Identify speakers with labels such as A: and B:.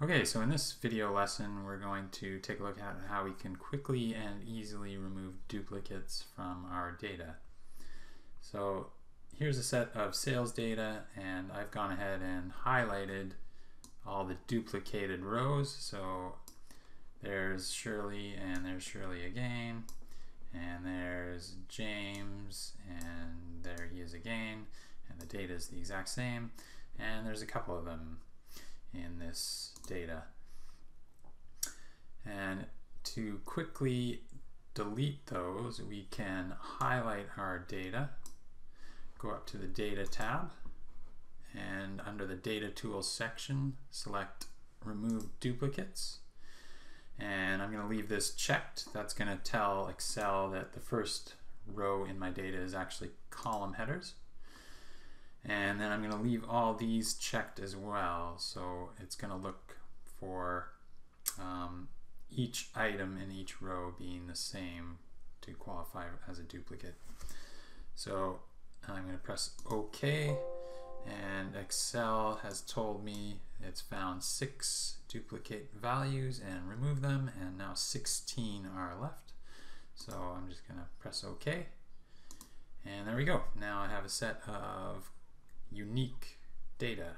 A: Okay, so in this video lesson, we're going to take a look at how we can quickly and easily remove duplicates from our data. So here's a set of sales data, and I've gone ahead and highlighted all the duplicated rows. So there's Shirley, and there's Shirley again, and there's James, and there he is again, and the data is the exact same, and there's a couple of them in this data. And to quickly delete those, we can highlight our data, go up to the Data tab, and under the Data Tools section, select Remove Duplicates. And I'm going to leave this checked. That's going to tell Excel that the first row in my data is actually column headers. And then I'm going to leave all these checked as well. So it's going to look for um, each item in each row being the same to qualify as a duplicate. So I'm going to press OK and Excel has told me it's found six duplicate values and remove them and now 16 are left. So I'm just going to press OK and there we go. Now I have a set of unique data.